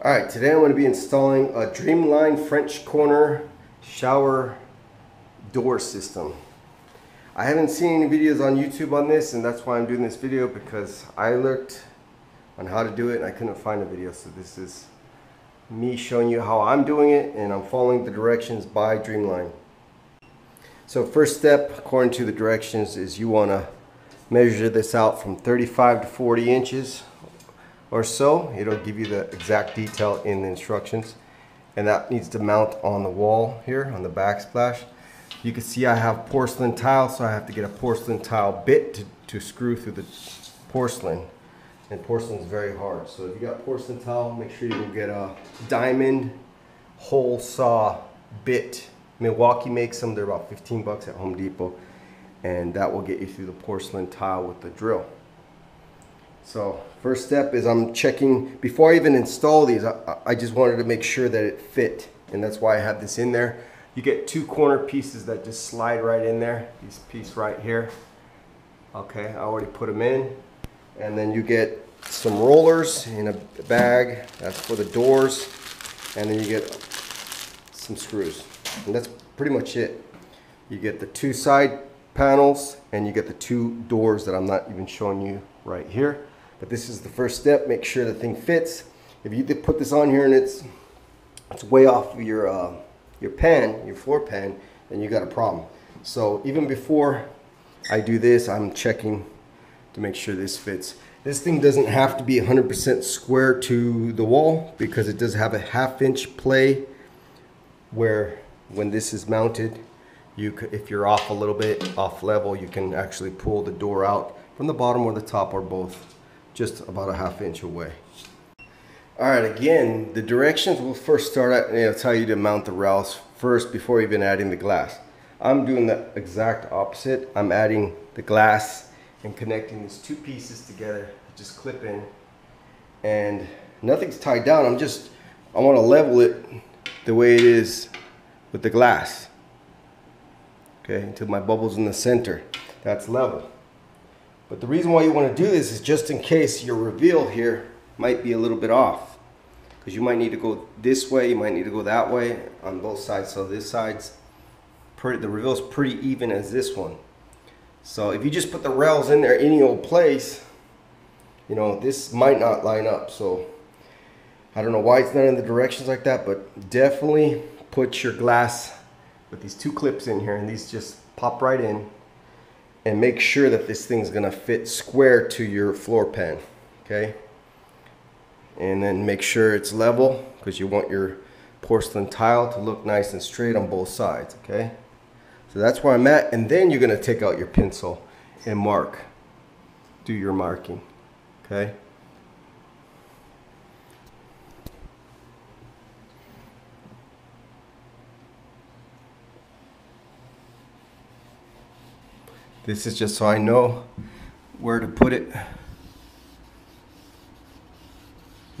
All right, today I'm going to be installing a Dreamline French corner shower door system. I haven't seen any videos on YouTube on this and that's why I'm doing this video because I looked on how to do it and I couldn't find a video. So this is me showing you how I'm doing it and I'm following the directions by Dreamline. So first step according to the directions is you want to measure this out from 35 to 40 inches or so. It'll give you the exact detail in the instructions. And that needs to mount on the wall here on the backsplash. You can see I have porcelain tile, so I have to get a porcelain tile bit to, to screw through the porcelain. And porcelain is very hard. So if you got porcelain tile, make sure you get a diamond hole saw bit. Milwaukee makes them, they're about 15 bucks at Home Depot. And that will get you through the porcelain tile with the drill. So first step is I'm checking, before I even install these, I, I, just wanted to make sure that it fit. And that's why I have this in there. You get two corner pieces that just slide right in there. This piece right here. Okay, I already put them in. And then you get some rollers in a bag. That's for the doors. And then you get some screws. And that's pretty much it. You get the two side panels and you get the two doors that I'm not even showing you right here. But this is the first step. Make sure the thing fits. If you put this on here and it's it's way off of your uh, your pan, your floor pan, then you got a problem. So even before I do this, I'm checking to make sure this fits. This thing doesn't have to be 100% square to the wall because it does have a half inch play where when this is mounted, you could, if you're off a little bit, off level, you can actually pull the door out from the bottom or the top or both just about a half inch away. All right, again, the directions will first start out and it'll tell you to mount the rails first before even adding the glass. I'm doing the exact opposite. I'm adding the glass and connecting these two pieces together, just clip in and nothing's tied down. I'm just, I want to level it the way it is with the glass. Okay, until my bubble's in the center. That's level. But the reason why you want to do this is just in case your reveal here might be a little bit off. Because you might need to go this way, you might need to go that way on both sides. So this side's pretty, the reveal's pretty even as this one. So if you just put the rails in there any old place, you know, this might not line up. So I don't know why it's not in the directions like that, but definitely put your glass with these two clips in here and these just pop right in and make sure that this thing's gonna fit square to your floor pan, okay? And then make sure it's level because you want your porcelain tile to look nice and straight on both sides, okay? So that's where I'm at. And then you're gonna take out your pencil and mark, do your marking, okay? This is just so I know where to put it.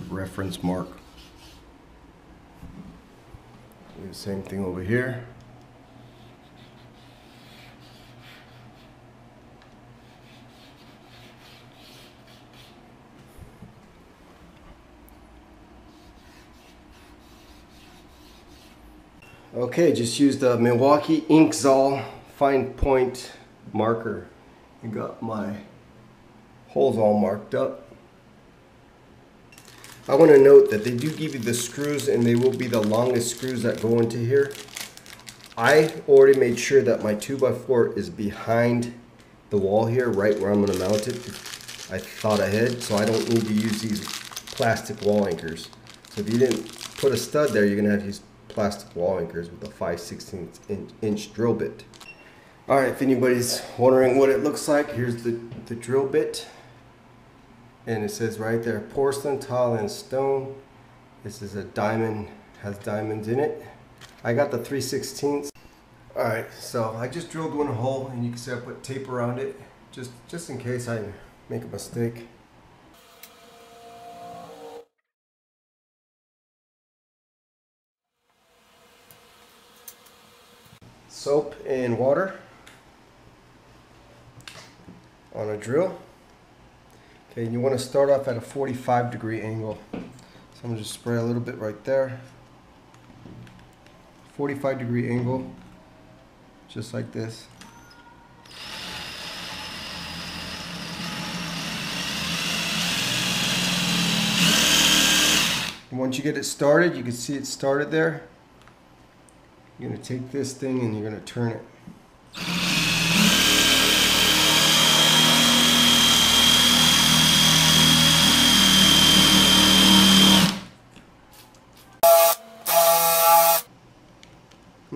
Reference mark. Do the same thing over here. Okay, just used the Milwaukee Inkzall fine point marker and got my holes all marked up. I want to note that they do give you the screws and they will be the longest screws that go into here. I already made sure that my 2x4 is behind the wall here, right where I'm going to mount it. I thought ahead, so I don't need to use these plastic wall anchors. So if you didn't put a stud there, you're going to have to use plastic wall anchors with a 5 16 inch drill bit. All right, if anybody's wondering what it looks like, here's the, the drill bit. And it says right there, porcelain, tile, and stone. This is a diamond, has diamonds in it. I got the 3 16 All right, so I just drilled one hole and you can see I put tape around it just, just in case I make a mistake. Soap and water on a drill. Okay, you want to start off at a 45 degree angle. So I'm gonna just spray a little bit right there. 45 degree angle, just like this. And once you get it started, you can see it started there. You're gonna take this thing and you're gonna turn it.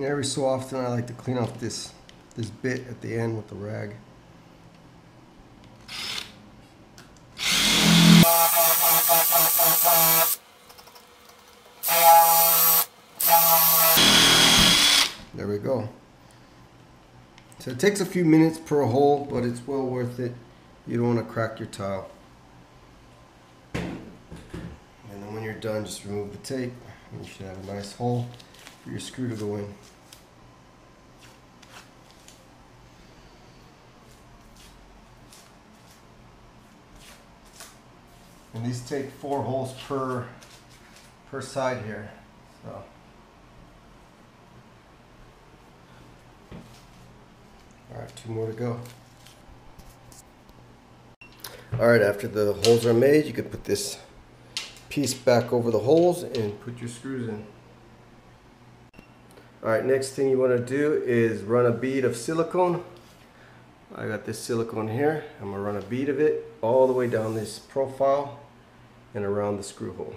And every so often I like to clean off this this bit at the end with the rag. There we go. So it takes a few minutes per hole, but it's well worth it. You don't want to crack your tile. And then when you're done, just remove the tape. And you should have a nice hole for your screw to go in. And these take four holes per per side here. So All right, two more to go. All right, after the holes are made, you can put this piece back over the holes and put your screws in. All right, next thing you want to do is run a bead of silicone. I got this silicone here. I'm gonna run a bead of it all the way down this profile and around the screw hole.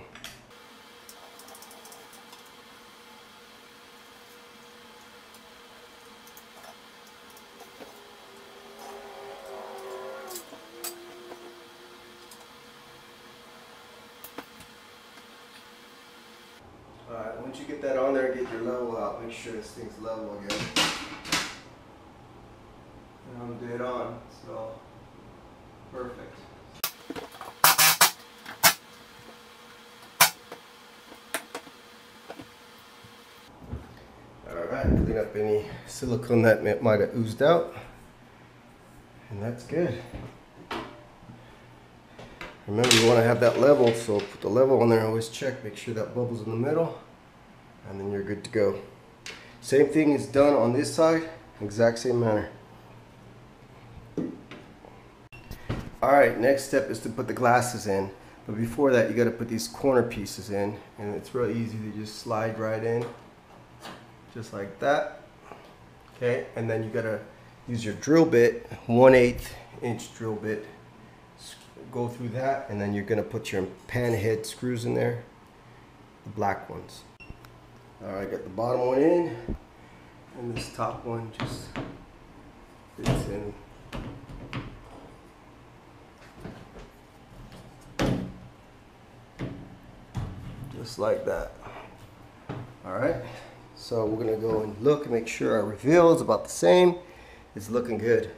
Alright, once you get that on there, get your level out. Make sure this thing's level again. And I'm dead on, so perfect. Alright, clean up any silicone that might have oozed out. And that's good. Remember, you want to have that level, so put the level on there. Always check, make sure that bubble's in the middle, and then you're good to go. Same thing is done on this side, exact same manner. All right, next step is to put the glasses in. But before that, you got to put these corner pieces in, and it's real easy to just slide right in, just like that. Okay, and then you got to use your drill bit, 1 8 inch drill bit, go through that, and then you're gonna put your pan head screws in there, the black ones. All right, got the bottom one in, and this top one just fits in. Like that. All right, so we're gonna go and look and make sure our reveal is about the same. It's looking good.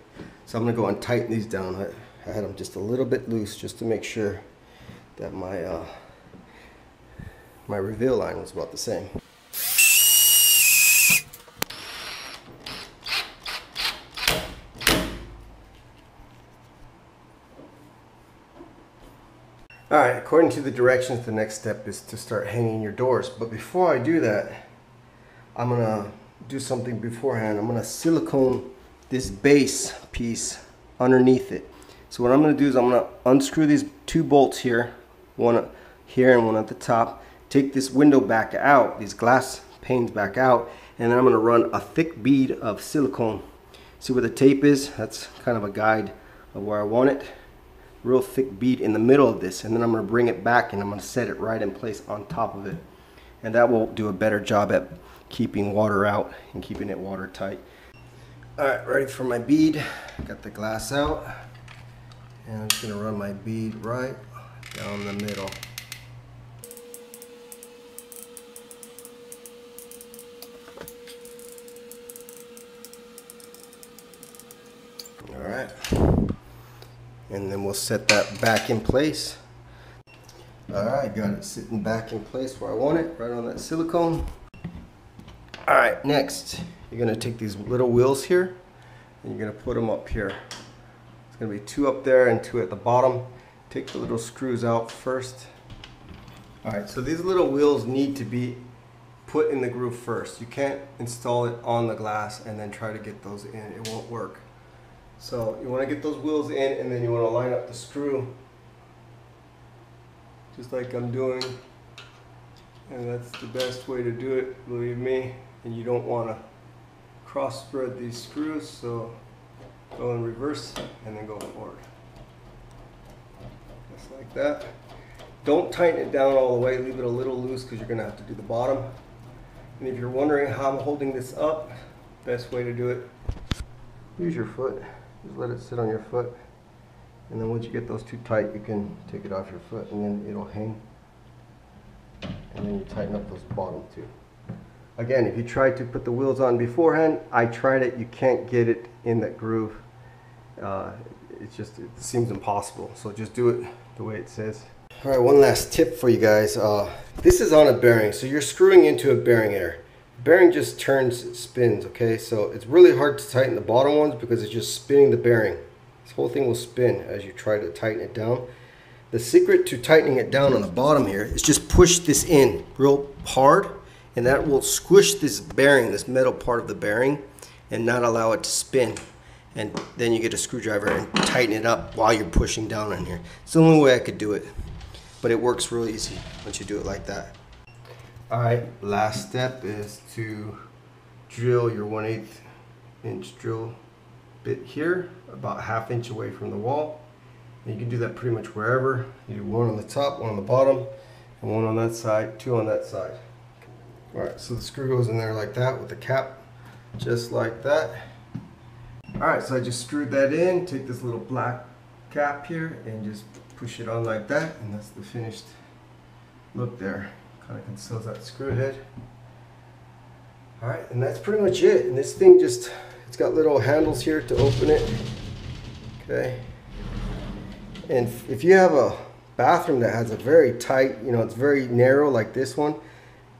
So I'm gonna go and tighten these down. I, I had them just a little bit loose just to make sure that my uh, my reveal line was about the same. All right, according to the directions, the next step is to start hanging your doors. But before I do that, I'm gonna do something beforehand. I'm gonna silicone this base piece underneath it. So what I'm to do is I'm to unscrew these two bolts here, one here and one at the top. Take this window back out, these glass panes back out, and then I'm to run a thick bead of silicone. See where the tape is? That's kind of a guide of where I want it. Real thick bead in the middle of this, and then I'm going to bring it back and I'm going to set it right in place on top of it. And that will do a better job at keeping water out and keeping it watertight. All right, ready for my bead. Got the glass out. And I'm just gonna run my bead right down the middle. All right. And then we'll set that back in place. All right, got it sitting back in place where I want it, right on that silicone. All right, next, you're gonna take these little wheels here and you're gonna put them up here. It's gonna be two up there and two at the bottom. Take the little screws out first. All right, so these little wheels need to be put in the groove first. You can't install it on the glass and then try to get those in. It won't work. So you want to get those wheels in and then you want to line up the screw just like I'm doing. And that's the best way to do it, believe me. And you don't want to cross spread these screws, so go in reverse and then go forward. Just like that. Don't tighten it down all the way, leave it a little loose because you're going to have to do the bottom. And if you're wondering how I'm holding this up, best way to do it, use your foot. Just let it sit on your foot. And then once you get those too tight, you can take it off your foot and then it'll hang. And then you tighten up those bottom two. Again, if you try to put the wheels on beforehand, I tried it, you can't get it in that groove. Uh, it's just, it seems impossible. So just do it the way it says. All right, one last tip for you guys. Uh, this is on a bearing, so you're screwing into a bearing here. Bearing just turns, it spins, okay? So it's really hard to tighten the bottom ones because it's just spinning the bearing. This whole thing will spin as you try to tighten it down. The secret to tightening it down on the bottom here is just push this in real hard and that will squish this bearing, this metal part of the bearing and not allow it to spin. And then you get a screwdriver and tighten it up while you're pushing down on here. It's the only way I could do it but it works real easy once you do it like that. All right, last step is to drill your 1 8 inch drill bit here, about half inch away from the wall. And you can do that pretty much wherever. You do one on the top, one on the bottom, and one on that side, two on that side. All right, so the screw goes in there like that with the cap, just like that. All right, so I just screwed that in, take this little black cap here and just push it on like that and that's the finished look there kind of conceals that screw head all right and that's pretty much it and this thing just it's got little handles here to open it okay and if you have a bathroom that has a very tight you know it's very narrow like this one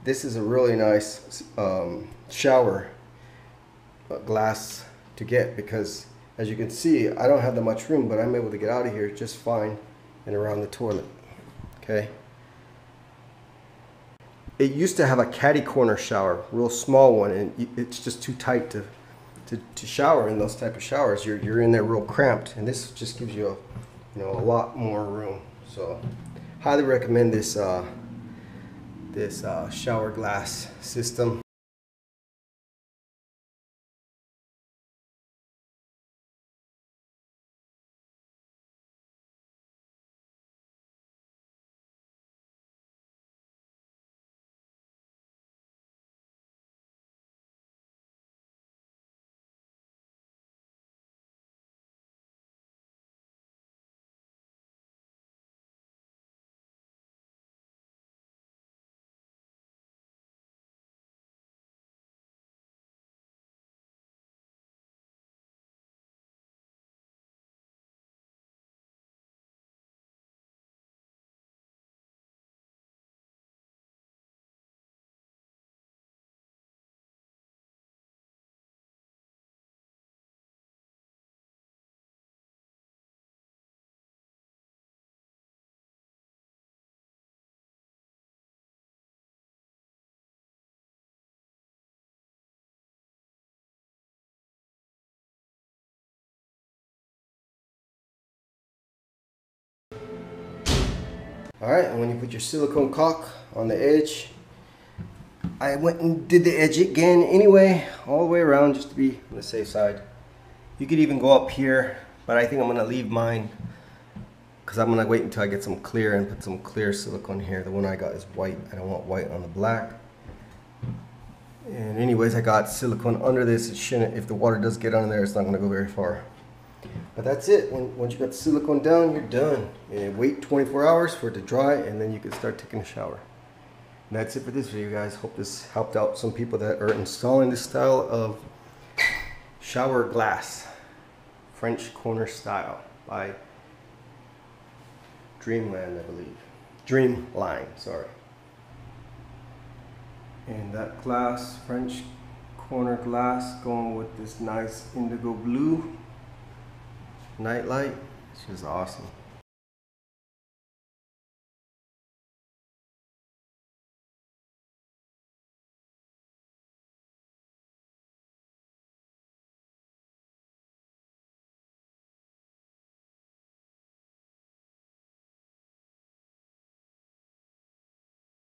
this is a really nice um, shower uh, glass to get because as you can see I don't have that much room but I'm able to get out of here just fine and around the toilet. Okay. It used to have a caddy corner shower, real small one, and it's just too tight to, to, to shower in those type of showers. You're, you're in there real cramped, and this just gives you a, you know, a lot more room. So, highly recommend this uh, this uh, shower glass system. All right, and when you put your silicone caulk on the edge, I went and did the edge again anyway, all the way around just to be on the safe side. You could even go up here, but I think I'm gonna leave mine because I'm gonna wait until I get some clear and put some clear silicone here. The one I got is white. I don't want white on the black. And anyways, I got silicone under this. It shouldn't, if the water does get under there, it's not gonna go very far. But that's it. When, once you got the silicone down, you're done. And wait 24 hours for it to dry, and then you can start taking a shower. And that's it for this video, guys. Hope this helped out some people that are installing this style of shower glass. French corner style by Dreamland, I believe. Dreamline, sorry. And that glass, French corner glass, going with this nice indigo blue nightlight. It's just awesome.